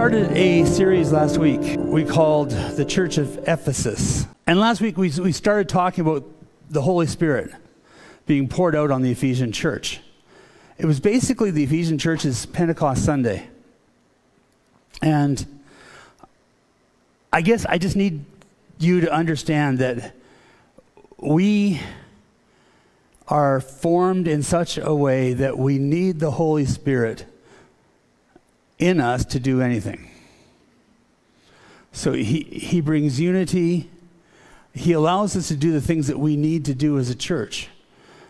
started a series last week we called The Church of Ephesus. And last week we, we started talking about the Holy Spirit being poured out on the Ephesian church. It was basically the Ephesian church's Pentecost Sunday. And I guess I just need you to understand that we are formed in such a way that we need the Holy Spirit in us to do anything. So he, he brings unity. He allows us to do the things that we need to do as a church.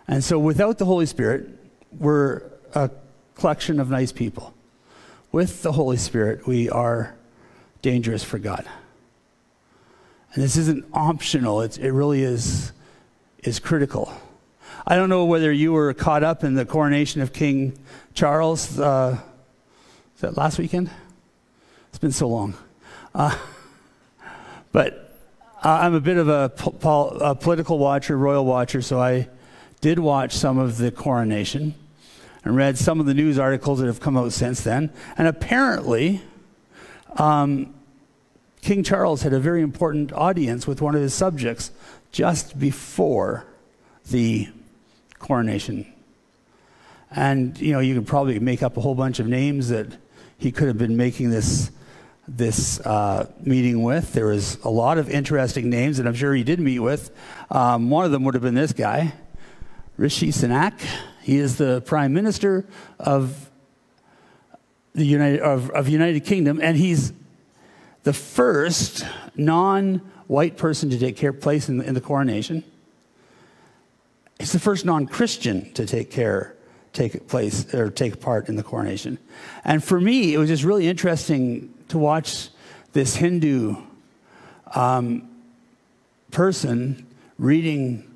And so without the Holy Spirit, we're a collection of nice people. With the Holy Spirit, we are dangerous for God. And this isn't optional, it's, it really is, is critical. I don't know whether you were caught up in the coronation of King Charles. Uh, is that last weekend? It's been so long. Uh, but I'm a bit of a, a political watcher, royal watcher, so I did watch some of the coronation and read some of the news articles that have come out since then. And apparently, um, King Charles had a very important audience with one of his subjects just before the coronation. And, you know, you could probably make up a whole bunch of names that he could have been making this, this uh, meeting with. There was a lot of interesting names that I'm sure he did meet with. Um, one of them would have been this guy, Rishi Sunak. He is the prime minister of the United, of, of United Kingdom, and he's the first non-white person to take care, place in the, in the coronation. He's the first non-Christian to take care, take place, or take part in the coronation. And for me, it was just really interesting to watch this Hindu um, person reading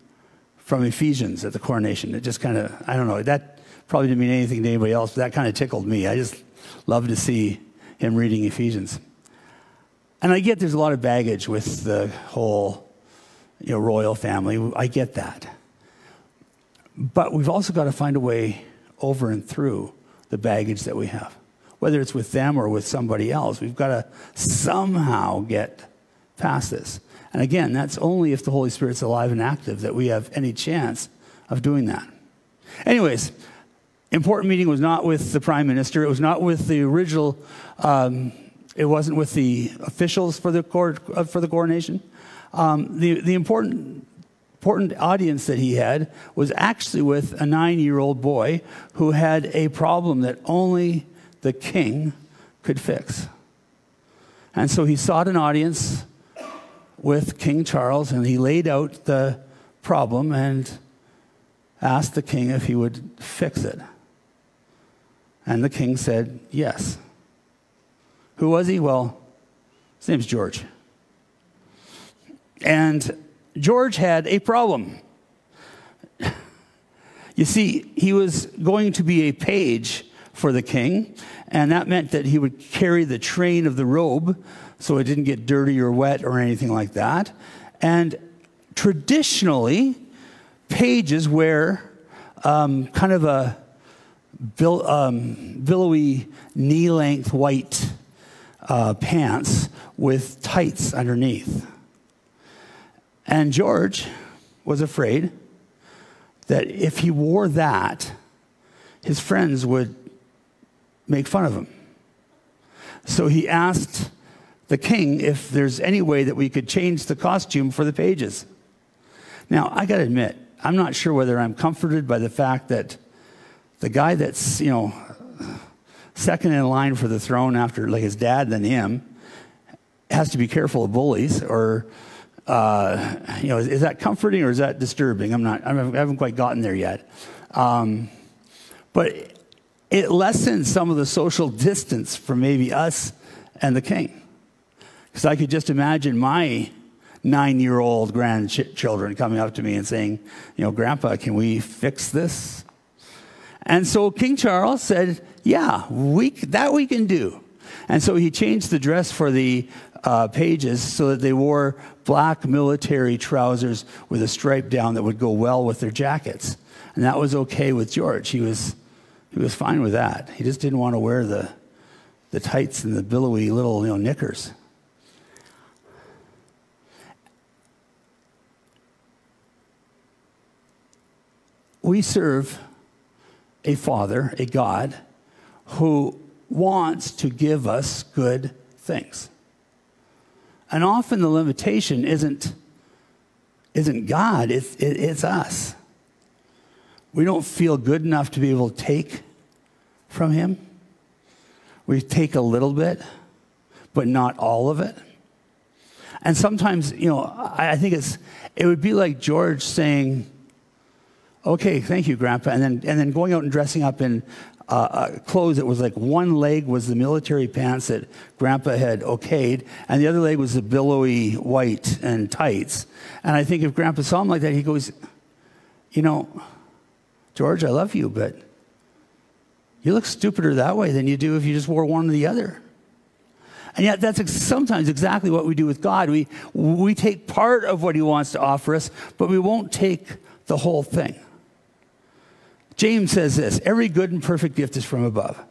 from Ephesians at the coronation. It just kind of, I don't know, that probably didn't mean anything to anybody else, but that kind of tickled me. I just love to see him reading Ephesians. And I get there's a lot of baggage with the whole you know, royal family. I get that. But we've also got to find a way over and through the baggage that we have. Whether it's with them or with somebody else, we've got to somehow get past this. And again, that's only if the Holy Spirit's alive and active that we have any chance of doing that. Anyways, important meeting was not with the prime minister. It was not with the original um, it wasn't with the officials for the, court, uh, for the coronation. Um, the, the important, important audience that he had was actually with a nine year old boy who had a problem that only the king could fix. And so he sought an audience with King Charles and he laid out the problem and asked the king if he would fix it. And the king said yes. Who was he? Well, his name's George. And George had a problem. You see, he was going to be a page for the king, and that meant that he would carry the train of the robe so it didn't get dirty or wet or anything like that. And traditionally, pages wear um, kind of a bill, um, billowy knee length white uh, pants with tights underneath. And George was afraid that if he wore that, his friends would make fun of him. So he asked the king if there's any way that we could change the costume for the pages. Now, I got to admit, I'm not sure whether I'm comforted by the fact that the guy that's, you know, second in line for the throne after like his dad than him has to be careful of bullies or uh, you know is, is, that comforting or is that disturbing? I'm not i haven't quite gotten there yet. Um, but it lessens some of the social distance from maybe us and the king. Because i could just imagine my nine year old grandchildren coming up to me and saying you know grandpa can we fix this? And so king charles said yeah, we, that we can do. And so he changed the dress for the uh, pages so that they wore black military trousers with a stripe down that would go well with their jackets. And that was okay with George. He was, he was fine with that. He just didn't want to wear the, the tights and the billowy little you know, knickers. We serve a Father, a God, who wants to give us good things. And often the limitation isn't, isn't God, it's, it, it's us. We don't feel good enough to be able to take from Him. We take a little bit, but not all of it. And sometimes, you know, I think it's, it would be like George saying, okay, thank you, Grandpa, and then, and then going out and dressing up in uh, uh, clothes that was like one leg was the military pants that Grandpa had okayed, and the other leg was the billowy white and tights. And I think if Grandpa saw him like that, he goes, you know, George, I love you, but you look stupider that way than you do if you just wore one or the other. And yet, that's sometimes exactly what we do with God. We, we take part of what He wants to offer us, but we won't take the whole thing. James says this Every good and perfect gift is from above,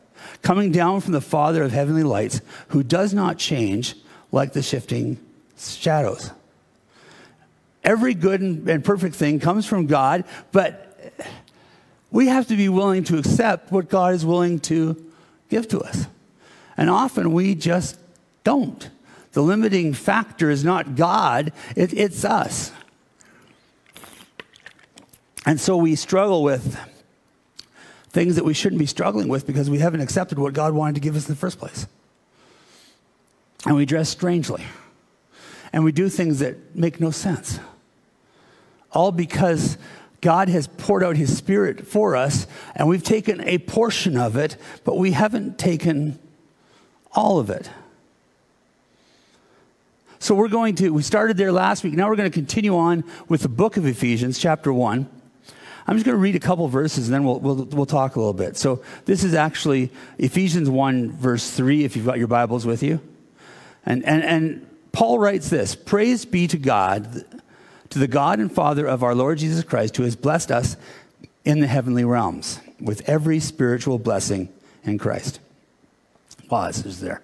coming down from the Father of heavenly lights, who does not change like the shifting shadows. Every good and perfect thing comes from God, but we have to be willing to accept what God is willing to give to us. And often we just don't. The limiting factor is not God, it, it's us. And so we struggle with things that we shouldn't be struggling with because we haven't accepted what God wanted to give us in the first place. And we dress strangely. And we do things that make no sense. All because God has poured out his spirit for us, and we've taken a portion of it, but we haven't taken all of it. So we're going to, we started there last week. Now we're going to continue on with the book of Ephesians, chapter 1. I'm just going to read a couple verses and then we'll, we'll, we'll talk a little bit. So this is actually Ephesians 1, verse 3, if you've got your Bibles with you. And, and, and Paul writes this Praise be to God to the God and Father of our Lord Jesus Christ, who has blessed us in the heavenly realms with every spiritual blessing in Christ. Pause is there.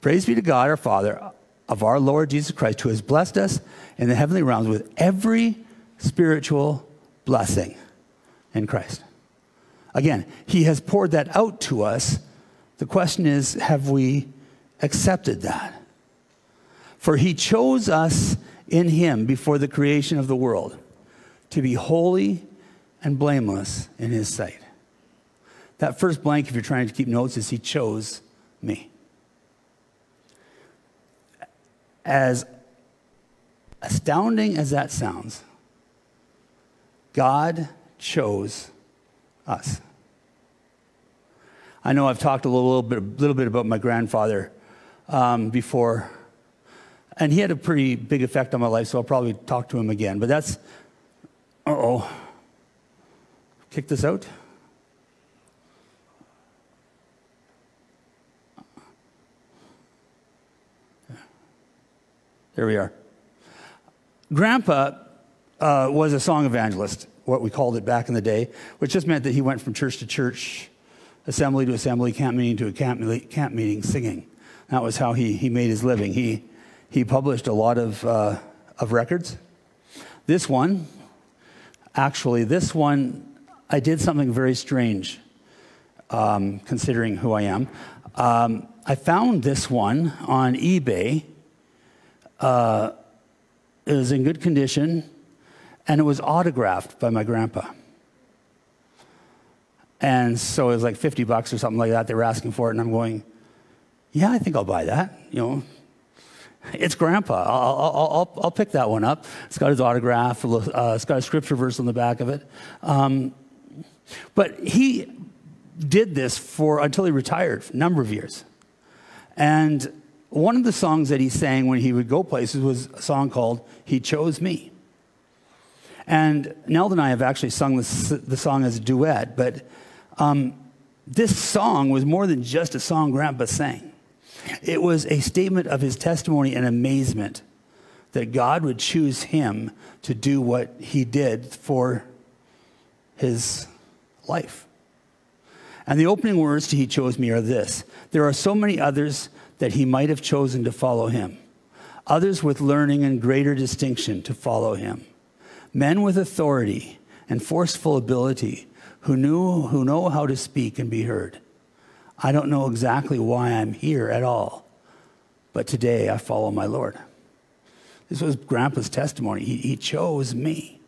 Praise be to God, our Father, of our Lord Jesus Christ, who has blessed us in the heavenly realms with every spiritual blessing in Christ. Again, He has poured that out to us. The question is have we accepted that? For He chose us in him before the creation of the world to be holy and blameless in his sight. That first blank, if you're trying to keep notes, is he chose me. As astounding as that sounds, God chose us. I know I've talked a little, bit, little bit about my grandfather um, before and he had a pretty big effect on my life, so I'll probably talk to him again. But that's, uh oh. Kick this out. There we are. Grandpa uh, was a song evangelist, what we called it back in the day, which just meant that he went from church to church, assembly to assembly, camp meeting to camp, camp meeting, singing. That was how he, he made his living. He, he published a lot of, uh, of records. This one, actually, this one, I did something very strange, um, considering who I am. Um, I found this one on eBay. Uh, it was in good condition, and it was autographed by my grandpa. And so it was like 50 bucks or something like that. They were asking for it, and I'm going, yeah, I think I'll buy that. You know, it's grandpa. I'll, I'll, I'll, I'll, pick that one up. It's got his autograph, uh, it's got a scripture verse on the back of it. Um, but he did this for until he retired, a number of years. And one of the songs that he sang when he would go places was a song called He Chose Me. And Neld and I have actually sung this, the song as a duet, but um, this song was more than just a song Grandpa sang. It was a statement of his testimony and amazement that God would choose him to do what he did for his life. And the opening words to He chose me are this There are so many others that He might have chosen to follow Him, others with learning and greater distinction to follow Him, men with authority and forceful ability who, knew, who know how to speak and be heard. I don't know exactly why I'm here at all, but today I follow my Lord. This was Grandpa's testimony. He, he chose me.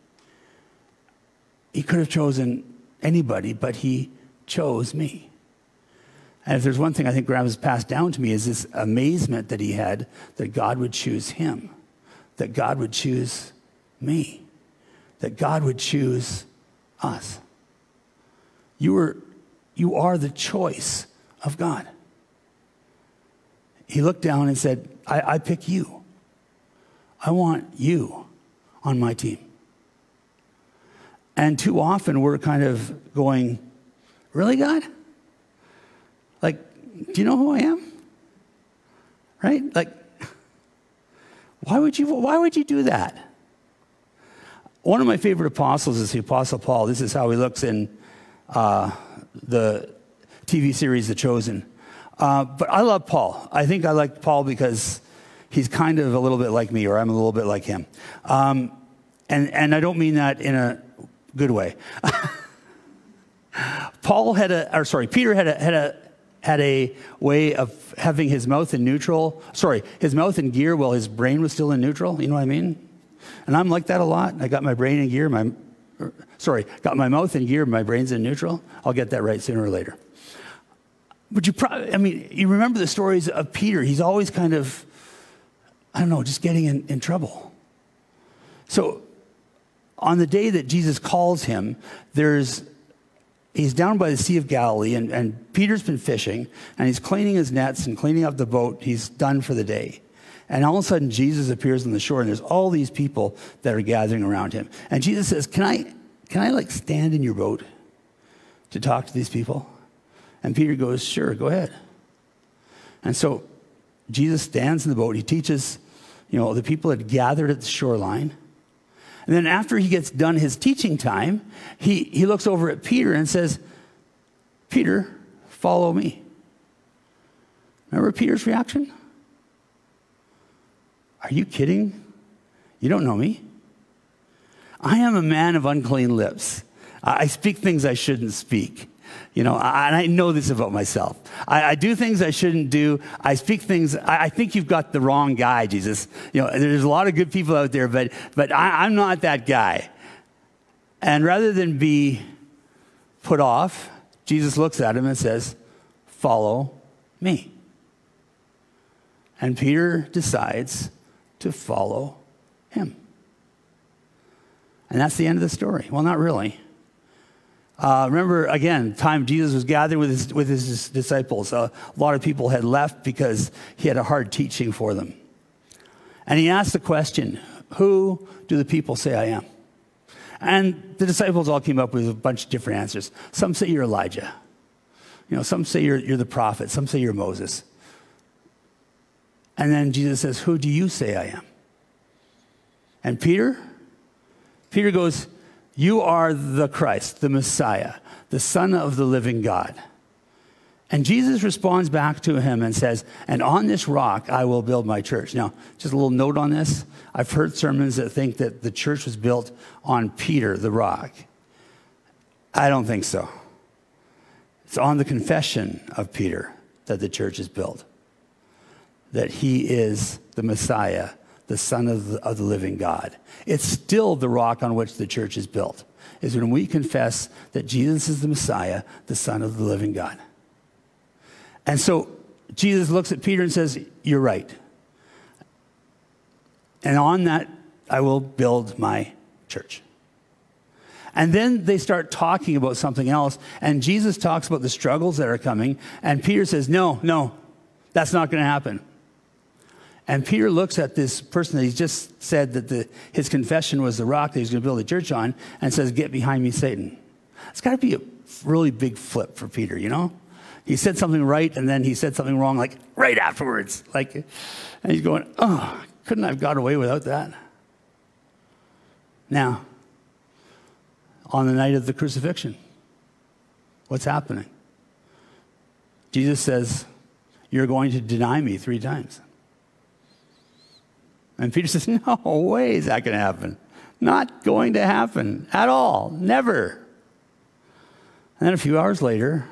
He could have chosen anybody, but he chose me. And if there's one thing I think Grandpa's passed down to me is this amazement that he had that God would choose him, that God would choose me, that God would choose us. You, are, you are the choice of God. He looked down and said, I, I pick you. I want you on my team. And too often we're kind of going, Really, God? Like, do you know who I am? Right? Like, why would you, why would you do that? One of my favorite apostles is the Apostle Paul. This is how he looks in uh, the TV series The Chosen. Uh, but I love Paul. I think I like Paul because he's kind of a little bit like me, or I'm a little bit like him. Um, and, and I don't mean that in a good way. Paul had a, or sorry, Peter had a, had a, had a way of having his mouth in neutral, sorry, his mouth in gear while his brain was still in neutral. You know what I mean? And I'm like that a lot. I got my brain in gear, my, er, sorry, got my mouth in gear, my brain's in neutral. I'll get that right sooner or later. But you probably, I mean, you remember the stories of Peter. He's always kind of, I don't know, just getting in, in trouble. So on the day that Jesus calls him, there's he's down by the Sea of Galilee, and, and Peter's been fishing, and he's cleaning his nets and cleaning up the boat. He's done for the day. And all of a sudden, Jesus appears on the shore, and there's all these people that are gathering around him. And Jesus says, Can I, can I like stand in your boat to talk to these people? And Peter goes, Sure, go ahead. And so Jesus stands in the boat. He teaches, you know, the people that gathered at the shoreline. And then after he gets done his teaching time, he, he looks over at Peter and says, Peter, follow me. Remember Peter's reaction? Are you kidding? You don't know me. I am a man of unclean lips. I speak things I shouldn't speak. You know, and I know this about myself. I, I do things I shouldn't do. I speak things. I, I, think you've got the wrong guy, Jesus. You know, there's a lot of good people out there, but but I, I'm not that guy. And rather than be put off, Jesus looks at him and says, "Follow me." And Peter decides to follow him. And that's the end of the story. Well, not really. Uh, remember, again, time Jesus was gathered with his, with his disciples. Uh, a lot of people had left because he had a hard teaching for them. And he asked the question, Who do the people say I am? And the disciples all came up with a bunch of different answers. Some say you're Elijah. You know, some say you're, you're the prophet. Some say you're Moses. And then Jesus says, Who do you say I am? And Peter? Peter goes, you are the Christ, the Messiah, the Son of the living God. And Jesus responds back to him and says, And on this rock I will build my church. Now, just a little note on this. I've heard sermons that think that the church was built on Peter, the rock. I don't think so. It's on the confession of Peter that the church is built, that he is the Messiah, the Son of the, of the living God. It's still the rock on which the church is built, is when we confess that Jesus is the Messiah, the Son of the living God. And so Jesus looks at Peter and says, You're right. And on that, I will build my church. And then they start talking about something else. And Jesus talks about the struggles that are coming. And Peter says, No, no, that's not going to happen. And Peter looks at this person that he's just said that the, his confession was the rock that he's going to build a church on and says, Get behind me, Satan. It's got to be a really big flip for Peter, you know? He said something right and then he said something wrong, like right afterwards. Like, and he's going, Oh, couldn't I have got away without that? Now, on the night of the crucifixion, what's happening? Jesus says, You're going to deny me three times. And Peter says, No way is that going to happen. Not going to happen at all. Never. And then a few hours later,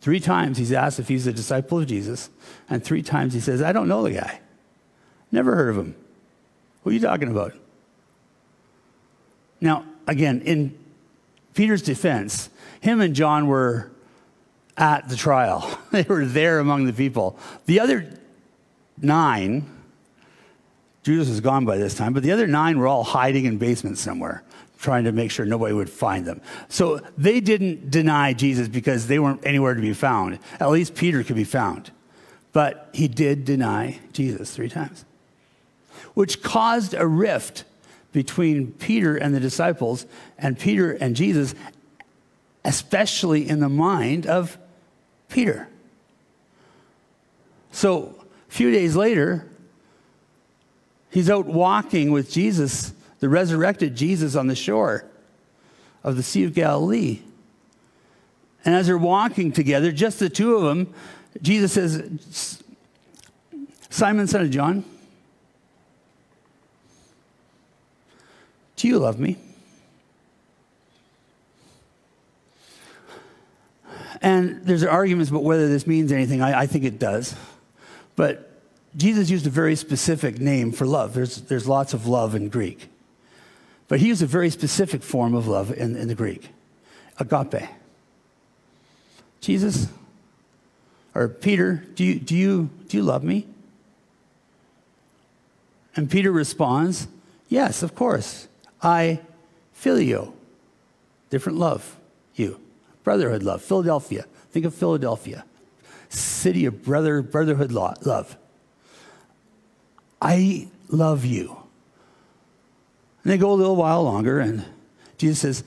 three times he's asked if he's a disciple of Jesus, and three times he says, I don't know the guy. Never heard of him. Who are you talking about? Now, again, in Peter's defense, him and John were at the trial. they were there among the people. The other nine, Judas was gone by this time, but the other nine were all hiding in basements somewhere, trying to make sure nobody would find them. So they didn't deny Jesus because they weren't anywhere to be found. At least Peter could be found. But he did deny Jesus three times, which caused a rift between Peter and the disciples and Peter and Jesus, especially in the mind of Peter. So a few days later, he's out walking with Jesus, the resurrected Jesus, on the shore of the Sea of Galilee. And as they're walking together, just the two of them, Jesus says, Simon, son of John, do you love me? And there's arguments about whether this means anything. I, I, think it does. But Jesus used a very specific name for love. There's, there's lots of love in Greek. But he used a very specific form of love in, in the Greek agape. Jesus, or Peter, do you, do, you, do you love me? And Peter responds, Yes, of course. I phileo. Different love, you brotherhood love. Philadelphia. Think of Philadelphia. City of brother, brotherhood love. I love you. And they go a little while longer, and Jesus says,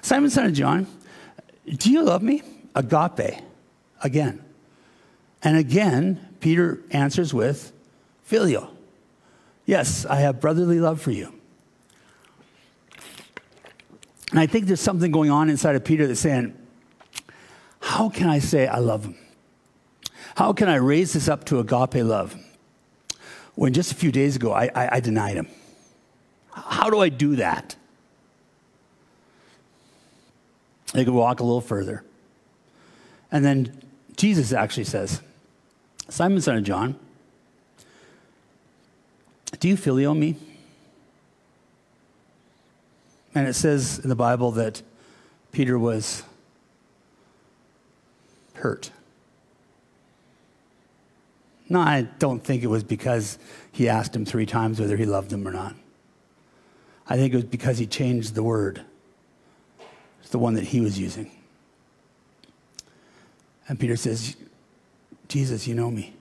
Simon, son of John, do you love me? Agape. Again. And again, Peter answers with phileo. Yes, I have brotherly love for you. And I think there's something going on inside of Peter that's saying, How can I say I love him? How can I raise this up to agape love when just a few days ago I, I, I denied him? How do I do that? They could walk a little further. And then Jesus actually says, Simon, son of John, do you phileo me? And it says in the Bible that Peter was hurt. No, I don't think it was because he asked him three times whether he loved him or not. I think it was because he changed the word. It's the one that he was using. And Peter says, Jesus, you know me.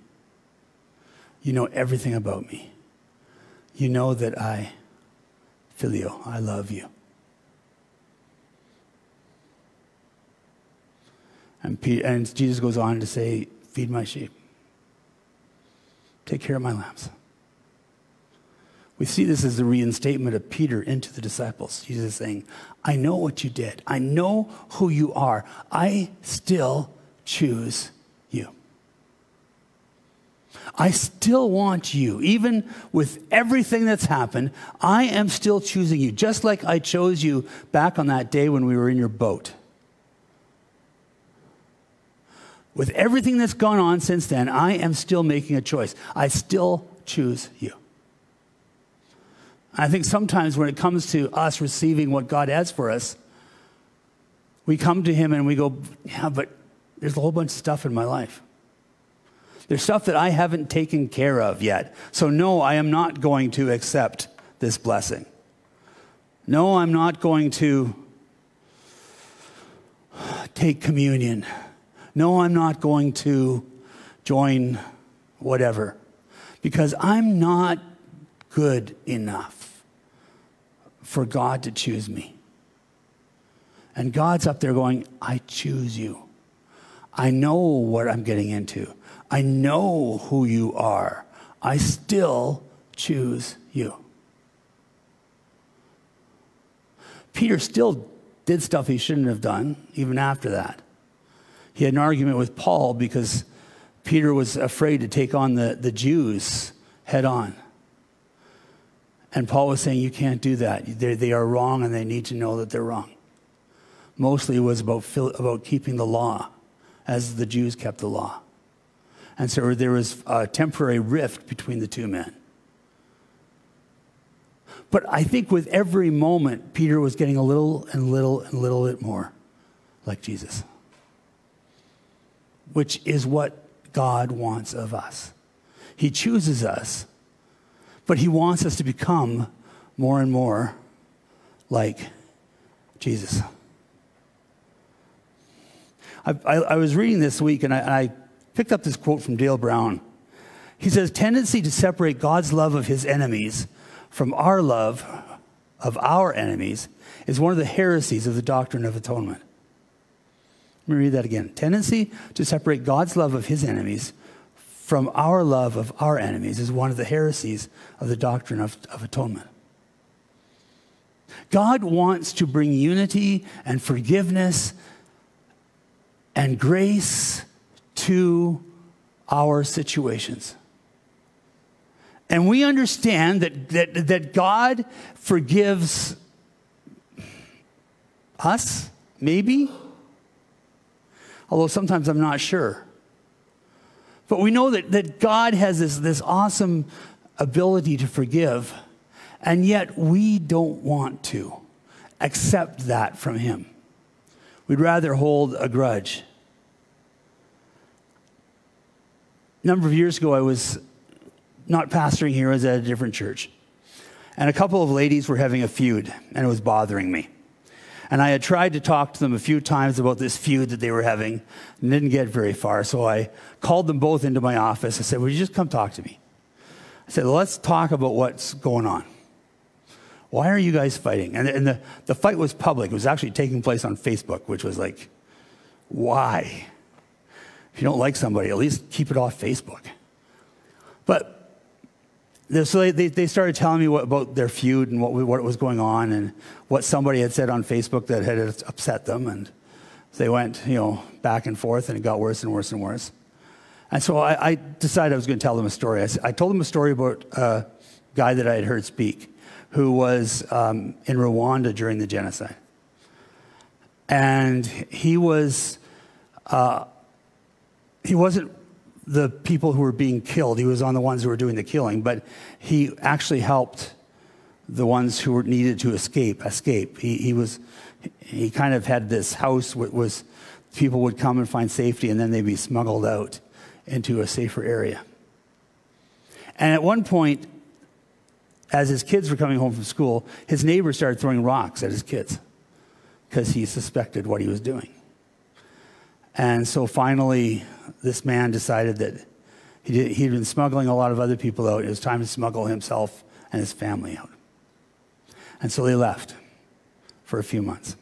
You know everything about me. You know that I, phileo, I love you. And, Peter, and Jesus goes on to say, Feed my sheep, take care of my lambs. We see this as the reinstatement of Peter into the disciples. Jesus saying, I know what you did. I know who you are. I still choose you. I still want you. Even with everything that's happened, I am still choosing you, just like I chose you back on that day when we were in your boat. With everything that's gone on since then, I am still making a choice. I still choose you. I think sometimes when it comes to us receiving what God has for us, we come to Him and we go, Yeah, but there's a whole bunch of stuff in my life. There's stuff that I haven't taken care of yet. So, no, I am not going to accept this blessing. No, I'm not going to take communion. No, I'm not going to join whatever because I'm not good enough for God to choose me. And God's up there going, I choose you. I know what I'm getting into. I know who you are. I still choose you. Peter still did stuff he shouldn't have done, even after that. He had an argument with Paul because Peter was afraid to take on the, the Jews head on. And Paul was saying, You can't do that. They're, they are wrong and they need to know that they're wrong. Mostly it was about, about keeping the law as the Jews kept the law. And so there was a temporary rift between the two men. But I think with every moment, Peter was getting a little and little and little bit more like Jesus, which is what God wants of us. He chooses us, but He wants us to become more and more like Jesus. I, I, I was reading this week and I, I picked up this quote from Dale Brown. He says, Tendency to separate God's love of his enemies from our love of our enemies is one of the heresies of the doctrine of atonement. Let me read that again. Tendency to separate God's love of his enemies from our love of our enemies is one of the heresies of the doctrine of, of atonement. God wants to bring unity and forgiveness and grace to our situations. And we understand that, that, that God forgives us, maybe, although sometimes I'm not sure. But we know that, that God has this, this awesome ability to forgive, and yet we don't want to accept that from Him. We'd rather hold a grudge. A number of years ago, I was not pastoring here, I was at a different church. And a couple of ladies were having a feud, and it was bothering me. And I had tried to talk to them a few times about this feud that they were having and didn't get very far. So I called them both into my office. I said, Would you just come talk to me? I said, Let's talk about what's going on. Why are you guys fighting? And, and the, the fight was public. It was actually taking place on Facebook, which was like, why? If you don't like somebody, at least keep it off Facebook. But so they, they started telling me what, about their feud and what, what was going on and what somebody had said on Facebook that had upset them. And they went, you know, back and forth and it got worse and worse and worse. And so I, I decided I was going to tell them a story. I, I, told them a story about a guy that I had heard speak who was um, in Rwanda during the genocide. And he was, uh, he wasn't the people who were being killed. He was on the ones who were doing the killing, but he actually helped the ones who were needed to escape escape. He, he was he kind of had this house where was people would come and find safety, and then they'd be smuggled out into a safer area. And at one point, as his kids were coming home from school, his neighbor started throwing rocks at his kids because he suspected what he was doing. And so finally, this man decided that he did, he'd been smuggling a lot of other people out. It was time to smuggle himself and his family out. And so they left for a few months.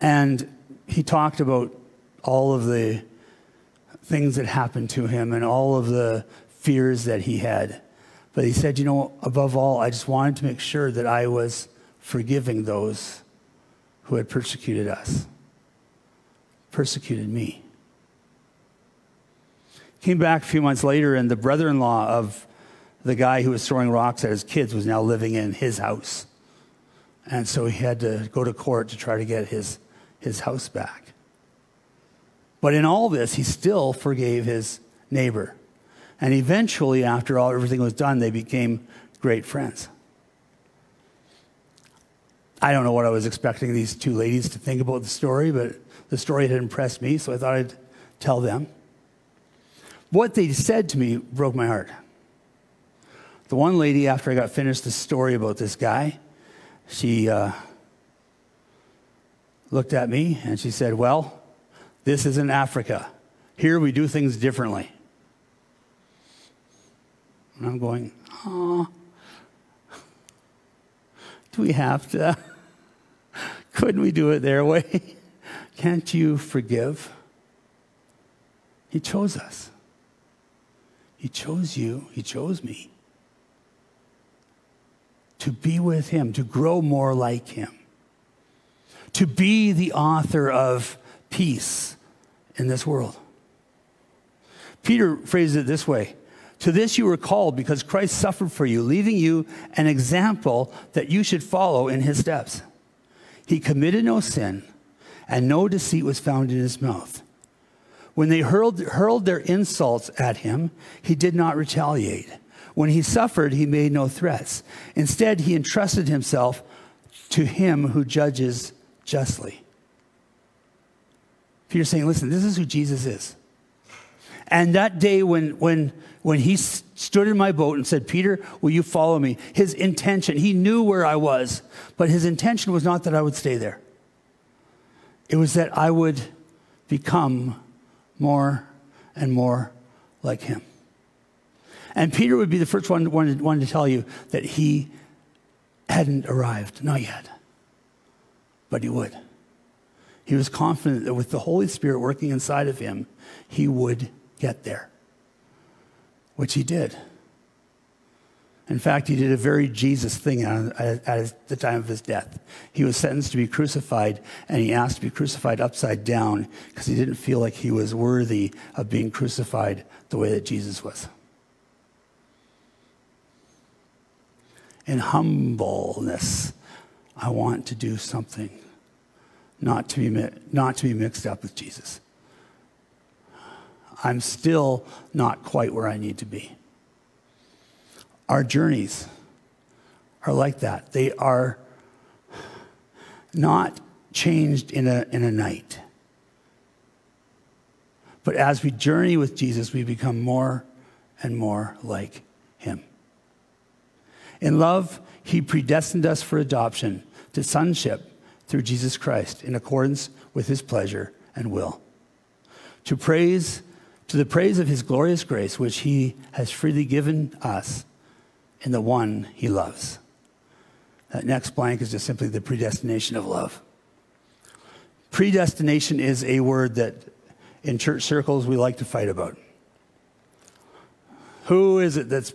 And he talked about all of the things that happened to him and all of the fears that he had. But he said, you know, above all, I just wanted to make sure that I was forgiving those who had persecuted us persecuted me. Came back a few months later, and the brother in law of the guy who was throwing rocks at his kids was now living in his house. And so he had to go to court to try to get his, his house back. But in all this, he still forgave his neighbor. And eventually, after all, everything was done, they became great friends. I don't know what I was expecting these two ladies to think about the story, but the story had impressed me, so I thought I'd tell them. What they said to me broke my heart. The one lady, after I got finished the story about this guy, she uh, looked at me and she said, Well, this isn't Africa. Here we do things differently. And I'm going, Oh, do we have to? Couldn't we do it their way? Can't you forgive? He chose us. He chose you. He chose me. To be with Him, to grow more like Him, to be the author of peace in this world. Peter phrases it this way To this you were called because Christ suffered for you, leaving you an example that you should follow in his steps. He committed no sin, and no deceit was found in his mouth. When they hurled, hurled their insults at him, he did not retaliate. When he suffered, he made no threats. Instead, he entrusted himself to him who judges justly. Peter's saying, listen, this is who Jesus is. And that day when, when, when he stood in my boat and said, Peter, will you follow me? His intention, he knew where I was, but his intention was not that I would stay there. It was that I would become more and more like him. And Peter would be the first one, one, one to tell you that he hadn't arrived, not yet, but he would. He was confident that with the Holy Spirit working inside of him, he would get there, which he did. In fact, he did a very Jesus thing at, the time of his death. He was sentenced to be crucified, and he asked to be crucified upside down because he didn't feel like he was worthy of being crucified the way that Jesus was. In humbleness, I want to do something not to be, not to be mixed up with Jesus. I'm still not quite where I need to be. Our journeys are like that. They are not changed in a, in a night. But as we journey with Jesus, we become more and more like him. In love, he predestined us for adoption to sonship through Jesus Christ in accordance with his pleasure and will. To praise to the praise of his glorious grace which he has freely given us in the one he loves. That next blank is just simply the predestination of love. Predestination is a word that in church circles we like to fight about. Who is it that's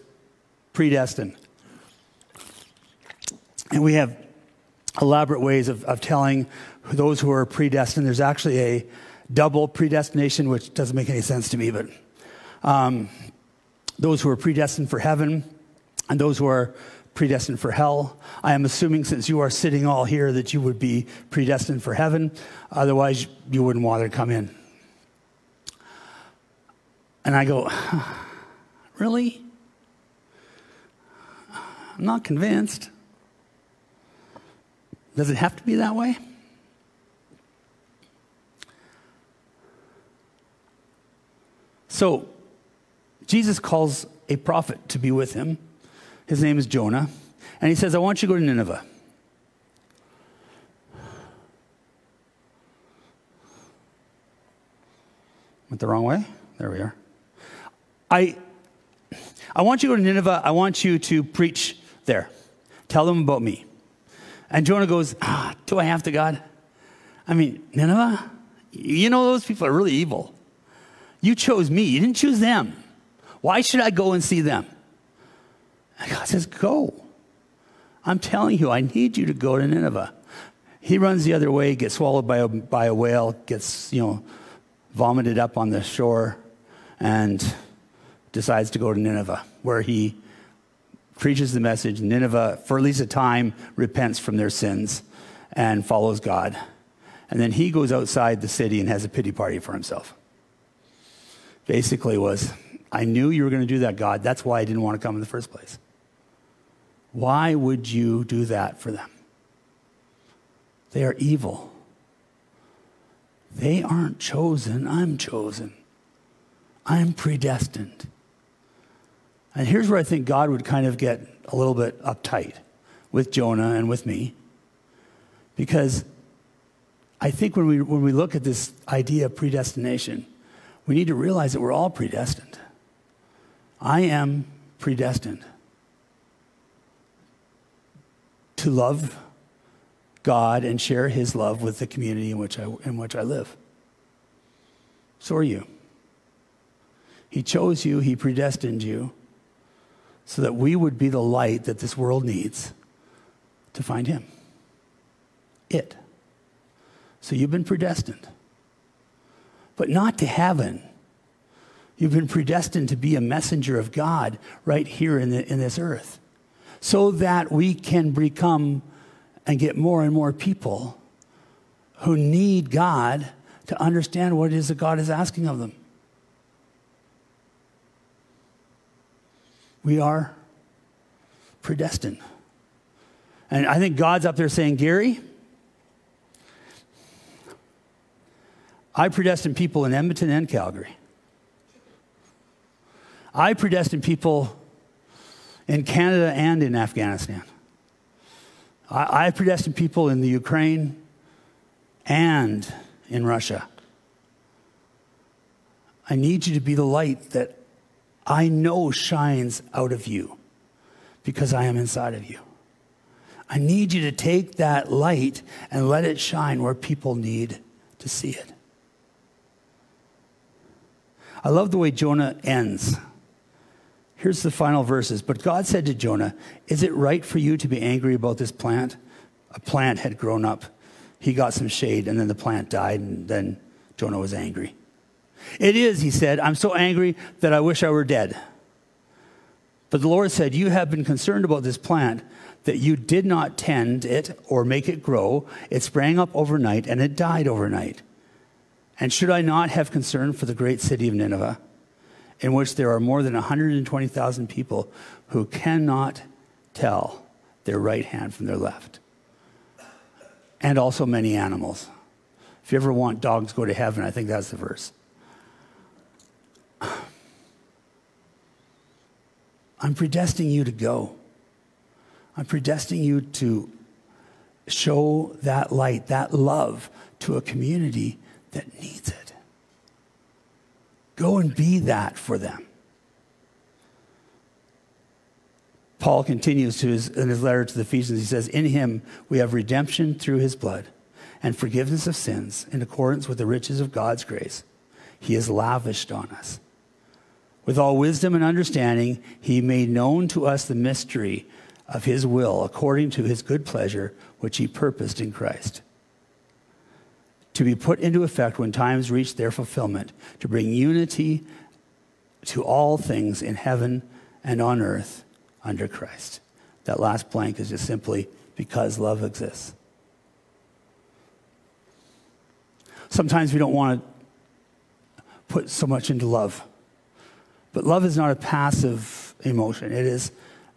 predestined? And we have elaborate ways of, of telling those who are predestined. There's actually a double predestination, which doesn't make any sense to me, but um, those who are predestined for heaven and those who are predestined for hell. I am assuming since you are sitting all here that you would be predestined for heaven. Otherwise, you wouldn't want to come in. And I go, really? I'm not convinced. Does it have to be that way? So, Jesus calls a prophet to be with him. His name is Jonah. And he says, I want you to go to Nineveh. Went the wrong way? There we are. I, I want you to go to Nineveh. I want you to preach there. Tell them about me. And Jonah goes, ah, Do I have to, God? I mean, Nineveh? You know, those people are really evil. You chose me, you didn't choose them. Why should I go and see them? And God says, Go. I'm telling you, I need you to go to Nineveh. He runs the other way, gets swallowed by a, by a whale, gets, you know, vomited up on the shore, and decides to go to Nineveh, where he preaches the message. Nineveh, for at least a time, repents from their sins and follows God. And then he goes outside the city and has a pity party for himself. Basically, was I knew you were going to do that, God. That's why I didn't want to come in the first place. Why would you do that for them? They are evil. They aren't chosen. I'm chosen. I'm predestined. And here's where I think God would kind of get a little bit uptight with Jonah and with me. Because I think when we, when we look at this idea of predestination, we need to realize that we're all predestined. I am predestined to love God and share his love with the community in which I, in which I live. So are you. He chose you, he predestined you so that we would be the light that this world needs to find him. It. So you've been predestined. But not to heaven. You've been predestined to be a messenger of God right here in, the, in this earth so that we can become and get more and more people who need God to understand what it is that God is asking of them. We are predestined. And I think God's up there saying, Garry, I predestined people in Edmonton and Calgary. I predestined people in Canada and in Afghanistan. I, I predestined people in the Ukraine and in Russia. I need you to be the light that I know shines out of you because I am inside of you. I need you to take that light and let it shine where people need to see it. I love the way Jonah ends. Here's the final verses. But God said to Jonah, Is it right for you to be angry about this plant? A plant had grown up. He got some shade, and then the plant died, and then Jonah was angry. It is, he said, I'm so angry that I wish I were dead. But the Lord said, You have been concerned about this plant, that you did not tend it or make it grow. It sprang up overnight, and it died overnight. And should I not have concern for the great city of Nineveh? in which there are more than 120,000 people who cannot tell their right hand from their left. And also many animals. If you ever want dogs go to heaven, I think that's the verse. I'm predestining you to go. I'm predestining you to show that light, that love to a community that needs it. Go and be that for them. Paul continues to his, in his letter to the Ephesians. He says, In him we have redemption through his blood and forgiveness of sins in accordance with the riches of God's grace. He has lavished on us. With all wisdom and understanding, he made known to us the mystery of his will according to his good pleasure, which he purposed in Christ to be put into effect when times reach their fulfillment, to bring unity to all things in heaven and on earth under Christ. That last blank is just simply because love exists. Sometimes we don't want to put so much into love. But love is not a passive emotion, it is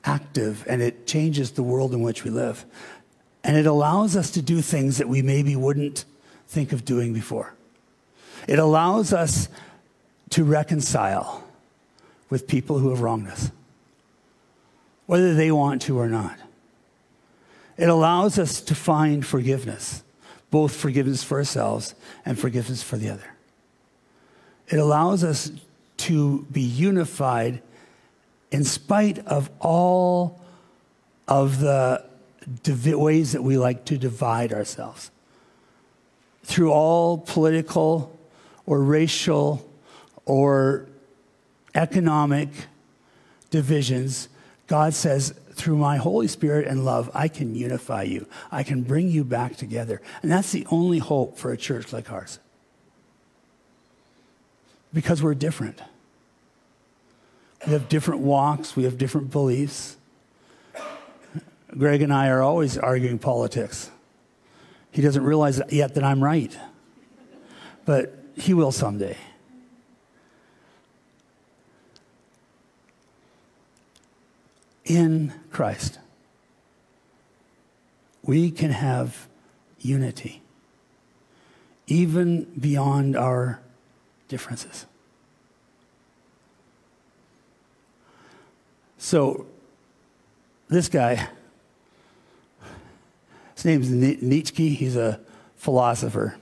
active and it changes the world in which we live. And it allows us to do things that we maybe wouldn't think of doing before. It allows us to reconcile with people who have wronged us, whether they want to or not. It allows us to find forgiveness, both forgiveness for ourselves and forgiveness for the other. It allows us to be unified in spite of all of the ways that we like to divide ourselves through all political or racial or economic divisions, God says, through my Holy Spirit and love, I can unify you. I can bring you back together. And that's the only hope for a church like ours. Because we're different. We have different walks, we have different beliefs. Greg and I are always arguing politics. He doesn't realize yet that I'm right, but he will someday. In Christ, we can have unity, even beyond our differences. So, this guy his name is Nietzsche. He's a philosopher.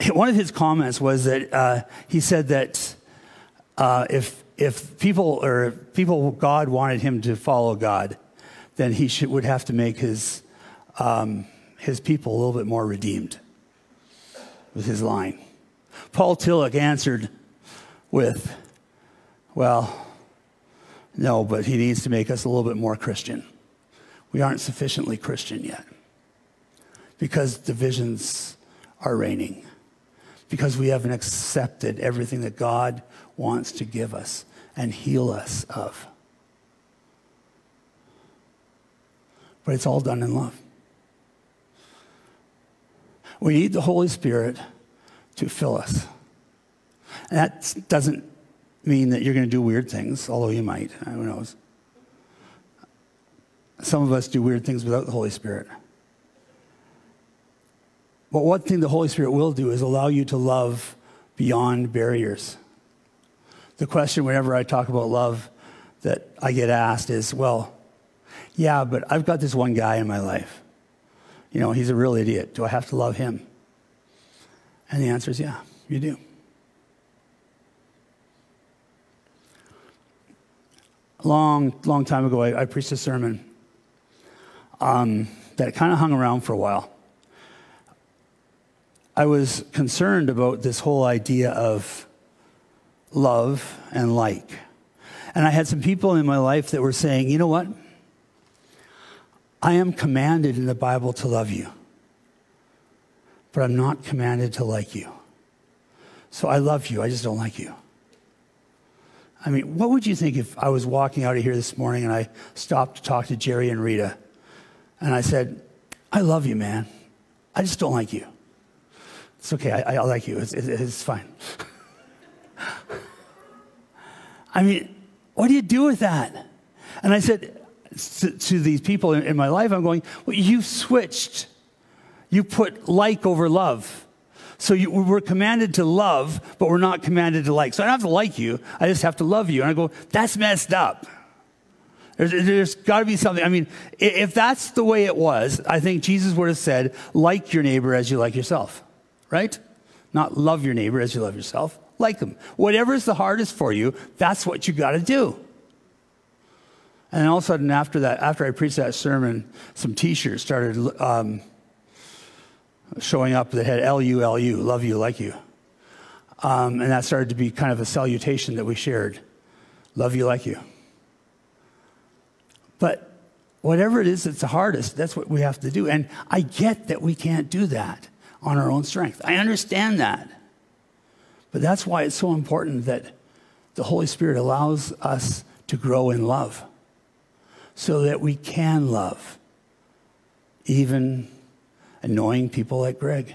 One of his comments was that uh, he said that uh, if if people or if people God wanted him to follow God, then he should, would have to make his um, his people a little bit more redeemed. Was his line. Paul Tillich answered with, "Well, no, but he needs to make us a little bit more Christian. We aren't sufficiently Christian yet." Because divisions are reigning, because we haven't accepted everything that God wants to give us and heal us of. But it's all done in love. We need the Holy Spirit to fill us. And that doesn't mean that you're going to do weird things, although you might. Who knows? Some of us do weird things without the Holy Spirit. But one thing the Holy Spirit will do is allow you to love beyond barriers. The question, whenever I talk about love, that I get asked is, well, yeah, but I've got this one guy in my life. You know, he's a real idiot. Do I have to love him? And the answer is, yeah, you do. A long, long time ago, I, I preached a sermon um, that kind of hung around for a while. I was concerned about this whole idea of love and like. And I had some people in my life that were saying, you know what? I am commanded in the Bible to love you, but I'm not commanded to like you. So I love you, I just don't like you. I mean, what would you think if I was walking out of here this morning and I stopped to talk to Jerry and Rita and I said, I love you, man. I just don't like you. It's okay. I, I like you. It's, it's fine. I mean, what do you do with that? And I said to, to these people in, in my life, I'm going, well, you switched. You put like over love. So you, we're commanded to love, but we're not commanded to like. So I don't have to like you. I just have to love you. And I go, that's messed up. There's, there's got to be something. I mean, if that's the way it was, I think Jesus would have said, like your neighbor as you like yourself right? Not love your neighbor as you love yourself. Like them. Whatever is the hardest for you, that's what you got to do. And all of a sudden, after that, after I preached that sermon, some T-shirts started um, showing up that had L-U-L-U, love you, like you. Um, and that started to be kind of a salutation that we shared. Love you, like you. But whatever it is that's the hardest, that's what we have to do. And I get that we can't do that on our own strength. I understand that. But that's why it's so important that the Holy Spirit allows us to grow in love so that we can love even annoying people like Greg.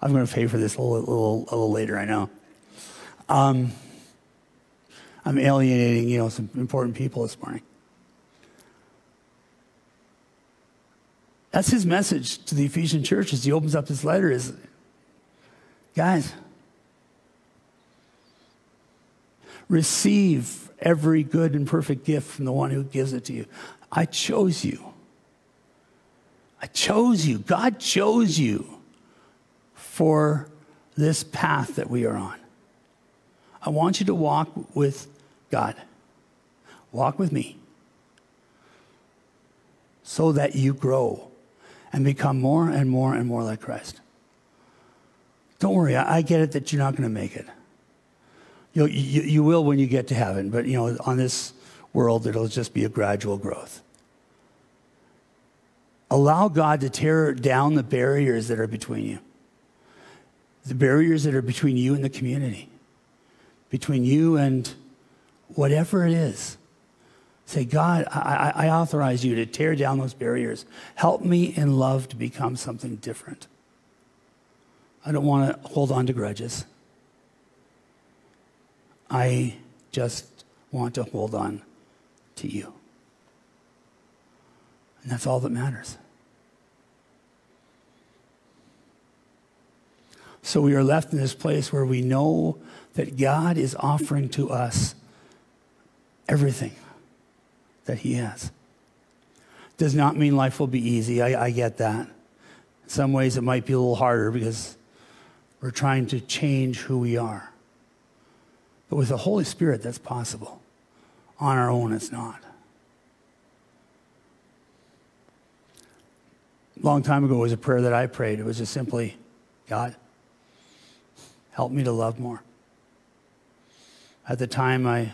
I'm going to pay for this a little, little, little later, I know. Um, I'm alienating, you know, some important people this morning. That's his message to the Ephesian church as he opens up this letter is, guys, receive every good and perfect gift from the one who gives it to you. I chose you. I chose you. God chose you for this path that we are on. I want you to walk with God. Walk with me so that you grow and become more and more and more like Christ. Don't worry, I, I get it that you're not going to make it. You'll, you, you will when you get to heaven, but you know, on this world, it'll just be a gradual growth. Allow God to tear down the barriers that are between you, the barriers that are between you and the community, between you and whatever it is. Say, God, I, I, authorize you to tear down those barriers. Help me in love to become something different. I don't want to hold on to grudges. I just want to hold on to you. And that's all that matters. So we are left in this place where we know that God is offering to us everything that He has. Does not mean life will be easy. I, I get that. In some ways, it might be a little harder because we're trying to change who we are. But with the Holy Spirit, that's possible. On our own, it's not. A long time ago was a prayer that I prayed. It was just simply, God, help me to love more. At the time, I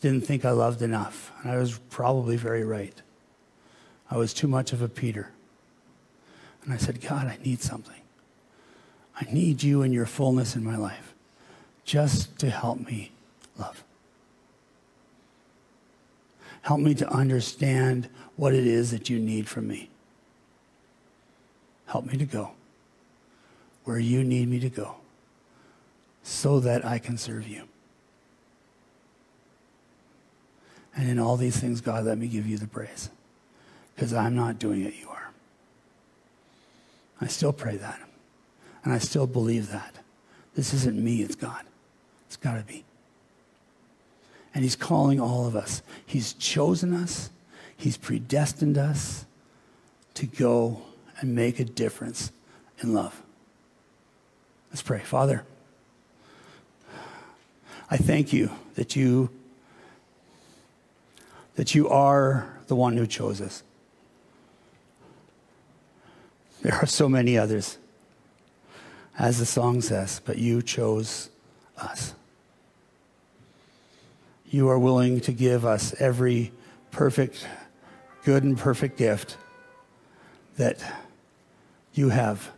didn't think I loved enough. And I was probably very right. I was too much of a Peter. And I said, God, I need something. I need you in your fullness in my life just to help me love. Help me to understand what it is that you need from me. Help me to go where you need me to go so that I can serve you. And in all these things, God, let me give you the praise because I'm not doing it, you are. I still pray that. And I still believe that. This isn't me, it's God. It's got to be. And He's calling all of us. He's chosen us, He's predestined us to go and make a difference in love. Let's pray. Father, I thank you that you that you are the one who chose us. There are so many others, as the song says, but you chose us. You are willing to give us every perfect, good and perfect gift that you have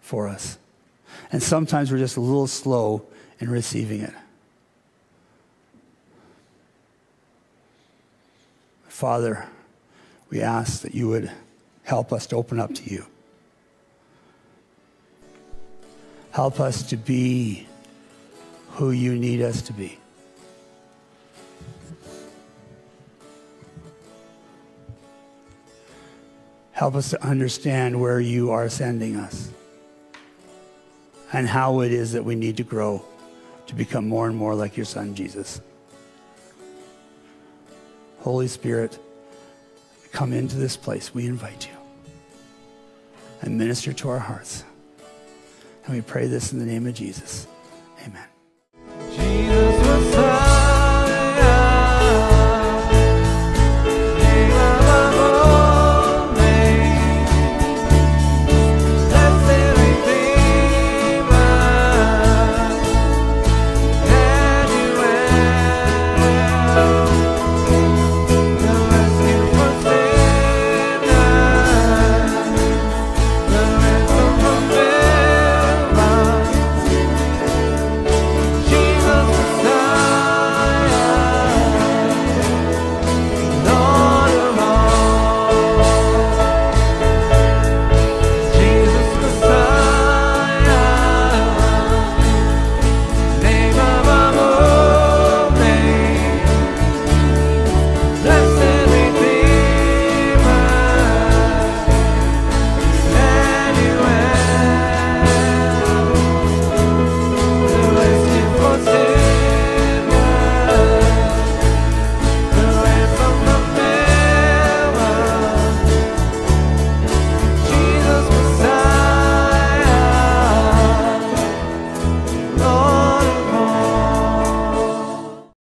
for us. And sometimes we're just a little slow in receiving it. Father, we ask that you would help us to open up to you. Help us to be who you need us to be. Help us to understand where you are sending us and how it is that we need to grow to become more and more like your son, Jesus. Holy Spirit, come into this place. We invite you and minister to our hearts. And we pray this in the name of Jesus. Amen. Jesus.